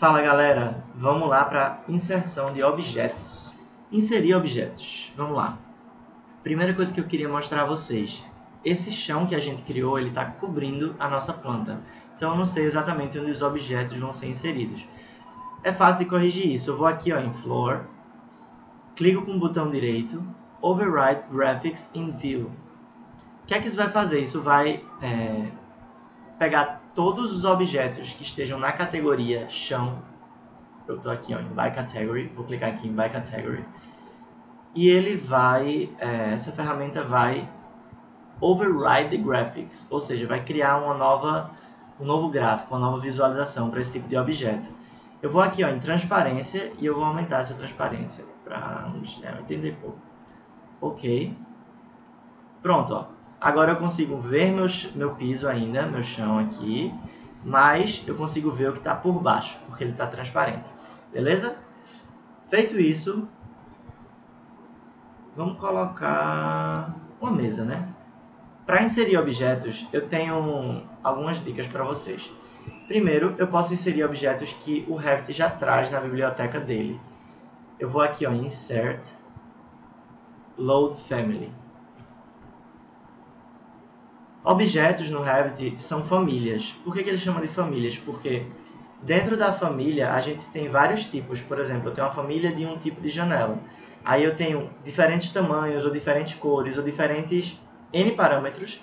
Fala galera, vamos lá para inserção de objetos. Inserir objetos, vamos lá. Primeira coisa que eu queria mostrar a vocês. Esse chão que a gente criou, ele está cobrindo a nossa planta. Então eu não sei exatamente onde os objetos vão ser inseridos. É fácil de corrigir isso. Eu vou aqui ó, em Floor, clico com o botão direito, Override Graphics in View. O que é que isso vai fazer? Isso vai é, pegar todos os objetos que estejam na categoria chão. Eu estou aqui ó, em By Category, vou clicar aqui em By Category. E ele vai, é, essa ferramenta vai override the graphics, ou seja, vai criar uma nova, um novo gráfico, uma nova visualização para esse tipo de objeto. Eu vou aqui ó, em transparência e eu vou aumentar essa transparência para uns é, 80 e pouco. Ok. Pronto, ó. Agora eu consigo ver meus, meu piso ainda, meu chão aqui, mas eu consigo ver o que está por baixo, porque ele está transparente. Beleza? Feito isso, vamos colocar uma mesa, né? Para inserir objetos, eu tenho algumas dicas para vocês. Primeiro, eu posso inserir objetos que o Revit já traz na biblioteca dele. Eu vou aqui, ó, Insert, Load Family. Objetos no Revit são famílias. Por que, que ele chama de famílias? Porque dentro da família a gente tem vários tipos. Por exemplo, eu tenho uma família de um tipo de janela. Aí eu tenho diferentes tamanhos, ou diferentes cores, ou diferentes N parâmetros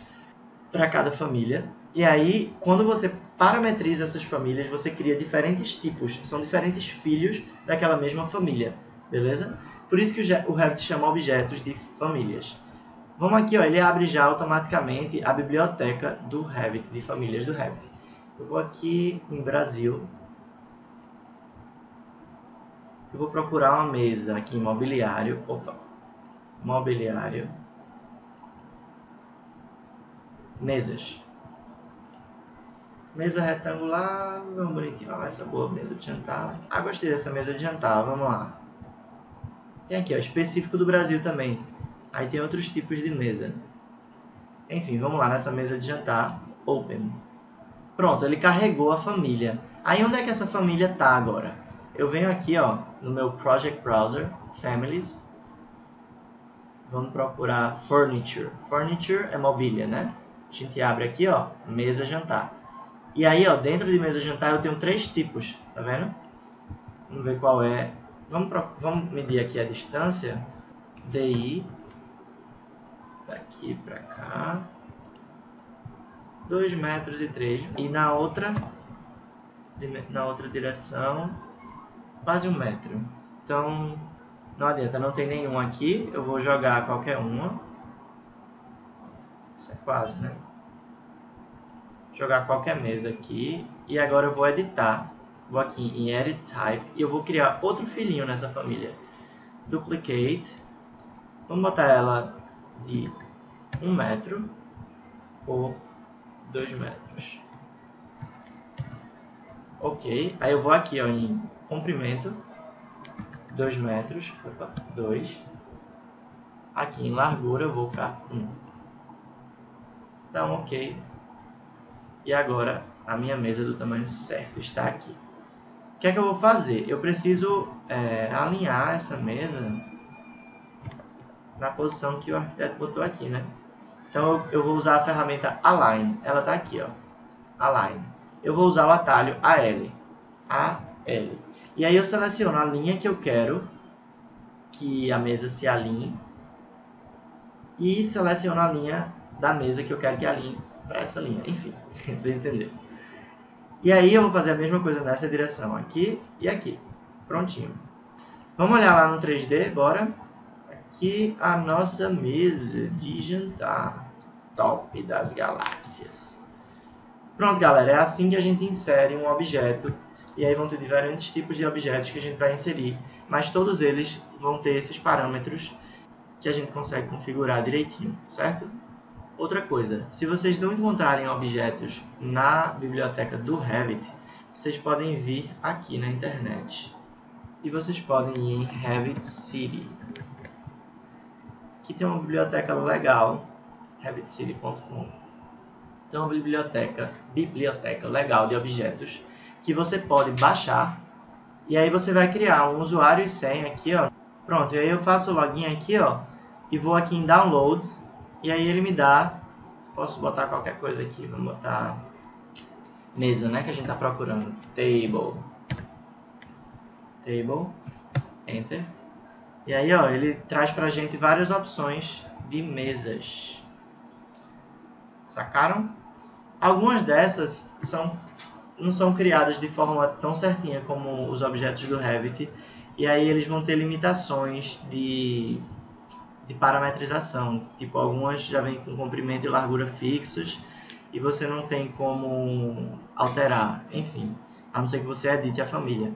para cada família. E aí, quando você parametriza essas famílias, você cria diferentes tipos. São diferentes filhos daquela mesma família. Beleza? Por isso que o Revit chama objetos de famílias. Vamos aqui, ó, ele abre já automaticamente a biblioteca do Revit, de famílias do Revit. Eu vou aqui em Brasil. Eu vou procurar uma mesa aqui em mobiliário. Opa, mobiliário. Mesas. Mesa retangular, vamos bonitinho. Ah, essa boa mesa de jantar. Ah, gostei dessa mesa de jantar, vamos lá. Tem aqui, ó, específico do Brasil também. Aí tem outros tipos de mesa. Enfim, vamos lá nessa mesa de jantar. Open. Pronto, ele carregou a família. Aí onde é que essa família está agora? Eu venho aqui ó, no meu Project Browser, Families. Vamos procurar Furniture. Furniture é mobília, né? A gente abre aqui, ó, mesa jantar. E aí, ó, dentro de mesa jantar eu tenho três tipos, tá vendo? Vamos ver qual é. Vamos, vamos medir aqui a distância. DI daqui para cá, 2 metros e 3 e na outra na outra direção quase um metro. Então não adianta, não tem nenhum aqui, eu vou jogar qualquer uma. Isso é quase, né? Jogar qualquer mesa aqui e agora eu vou editar. Vou aqui em Edit Type e eu vou criar outro filhinho nessa família. Duplicate. Vamos botar ela de 1 metro por 2 metros. Ok, aí eu vou aqui ó, em comprimento, 2 metros, 2. Aqui em largura eu vou para 1. Então, ok. E agora a minha mesa do tamanho certo está aqui. O que é que eu vou fazer? Eu preciso é, alinhar essa mesa na posição que o arquiteto botou aqui, né? Então eu vou usar a ferramenta Align. Ela está aqui, ó. Align. Eu vou usar o atalho AL. AL. E aí eu seleciono a linha que eu quero que a mesa se alinhe. E seleciono a linha da mesa que eu quero que alinhe para essa linha. Enfim, vocês entenderam. E aí eu vou fazer a mesma coisa nessa direção, aqui e aqui. Prontinho. Vamos olhar lá no 3D, bora aqui a nossa mesa de jantar top das galáxias. Pronto, galera, é assim que a gente insere um objeto e aí vão ter diferentes tipos de objetos que a gente vai inserir, mas todos eles vão ter esses parâmetros que a gente consegue configurar direitinho, certo? Outra coisa, se vocês não encontrarem objetos na biblioteca do Revit, vocês podem vir aqui na internet e vocês podem ir em Revit City que tem uma biblioteca legal, revitcity.com. Tem uma biblioteca, biblioteca legal de objetos que você pode baixar E aí você vai criar um usuário e senha aqui, ó. Pronto, e aí eu faço o login aqui, ó, e vou aqui em Downloads, e aí ele me dá, posso botar qualquer coisa aqui, vamos botar mesa, né, que a gente está procurando, table, table, enter, e aí, ó, ele traz pra gente várias opções de mesas, sacaram? Algumas dessas são, não são criadas de forma tão certinha como os objetos do Revit, e aí eles vão ter limitações de, de parametrização. Tipo, algumas já vêm com comprimento e largura fixos e você não tem como alterar, enfim, a não ser que você edite a família.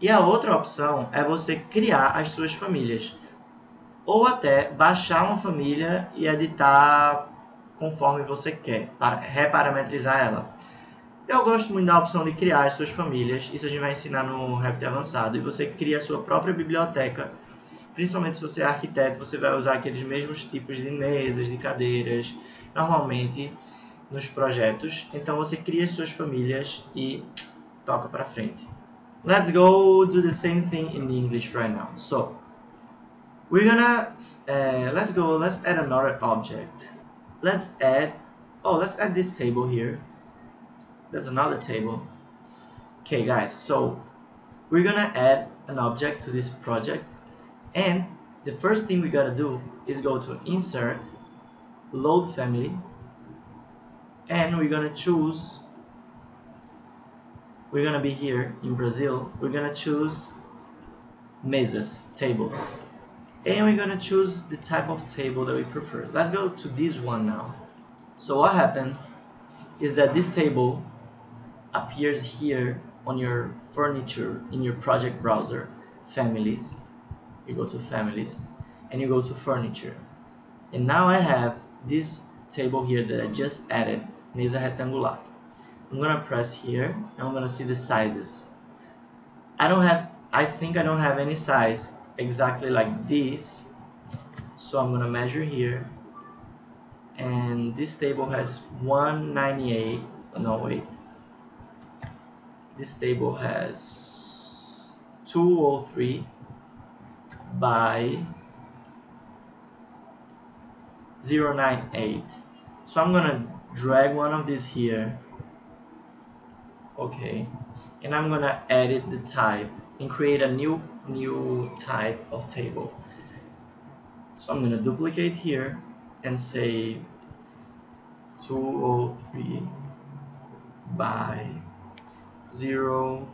E a outra opção é você criar as suas famílias. Ou até baixar uma família e editar conforme você quer, para reparametrizar ela. Eu gosto muito da opção de criar as suas famílias, isso a gente vai ensinar no Revit Avançado, e você cria a sua própria biblioteca, principalmente se você é arquiteto, você vai usar aqueles mesmos tipos de mesas, de cadeiras, normalmente nos projetos, então você cria as suas famílias e toca para frente. Let's go do the same thing in the English right now. So, we're gonna, uh, let's go, let's add another object. Let's add, oh, let's add this table here. there's another table okay guys so we're gonna add an object to this project and the first thing we gotta do is go to insert load family and we're gonna choose we're gonna be here in Brazil. We're gonna choose mesas tables. And we're gonna choose the type of table that we prefer. Let's go to this one now. So what happens is that this table appears here on your furniture in your project browser families. You go to families and you go to furniture. And now I have this table here that I just added mesa rectangular I'm gonna press here and I'm gonna see the sizes. I don't have I think I don't have any size exactly like this so I'm gonna measure here. And this table has 198 no wait. This table has 203 by 098 so I'm gonna drag one of these here okay. And I'm gonna edit the type and create a new new type of table. So I'm gonna duplicate here and say 203 by 0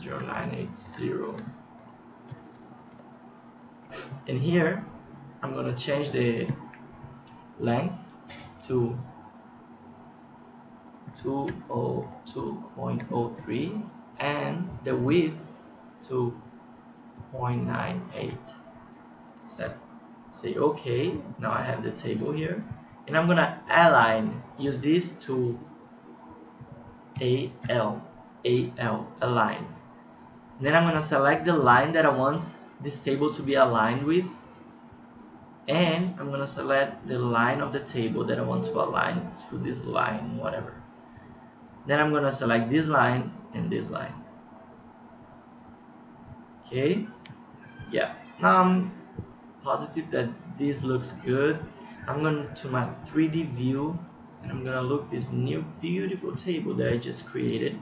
0980 and here I'm gonna change the length to 202.03 and the width to 0.98 set say okay now I have the table here and I'm gonna align use this to AL, AL, align. Then I'm going to select the line that I want this table to be aligned with. And I'm going to select the line of the table that I want to align to this line, whatever. Then I'm to select this line and this line. Okay, yeah. Now I'm positive that this looks good. I'm going to my 3D view and I'm gonna look this new beautiful table that I just created.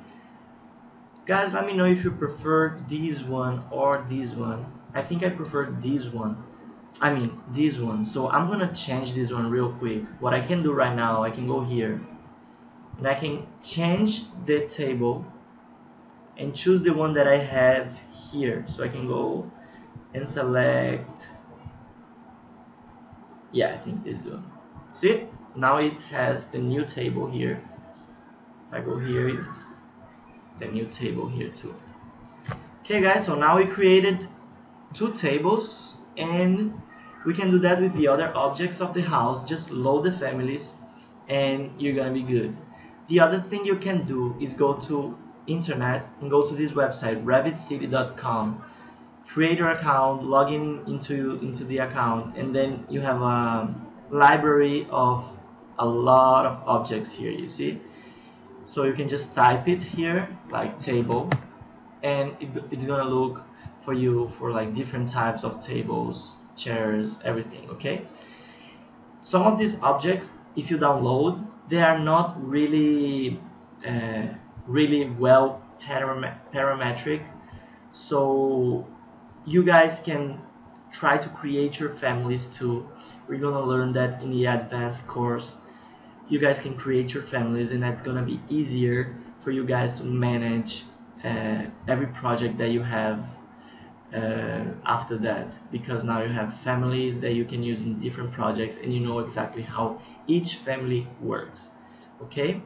Guys let me know if you prefer this one or this one. I think I prefer this one. I mean this one. So I'm gonna change this one real quick. What I can do right now I can go here and I can change the table and choose the one that I have here. So I can go and select yeah I think this one. See? Now it has the new table here. I go here it's the new table here too. Okay guys so now we created two tables and we can do that with the other objects of the house. Just load the families and you're gonna be good the other thing you can do is go to internet and go to this website revitcity.com create your account log in into into the account and then you have a library of a lot of objects here you see? So you can just type it here like table and it, it's gonna look for you for like different types of tables chairs everything okay? Some of these objects if you download they are not really uh, really well parametric. So you guys can try to create your families too. We're gonna learn that in the advanced course. You guys can create your families and that's gonna be easier for you guys to manage uh, every project that you have uh, after that. Because now you have families that you can use in different projects and you know exactly how each family works okay?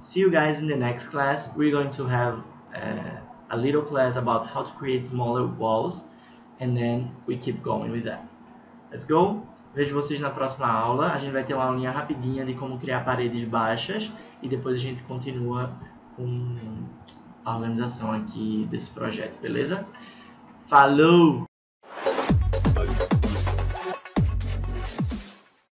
See you guys in the next class. We're going to have uh, a little class about how to create smaller walls and then we keep going with that. Let's go. Vejo vocês na próxima aula. A gente vai ter uma aulinha rapidinha de como criar paredes baixas e depois a gente continua com a organização aqui desse projeto beleza? Falou!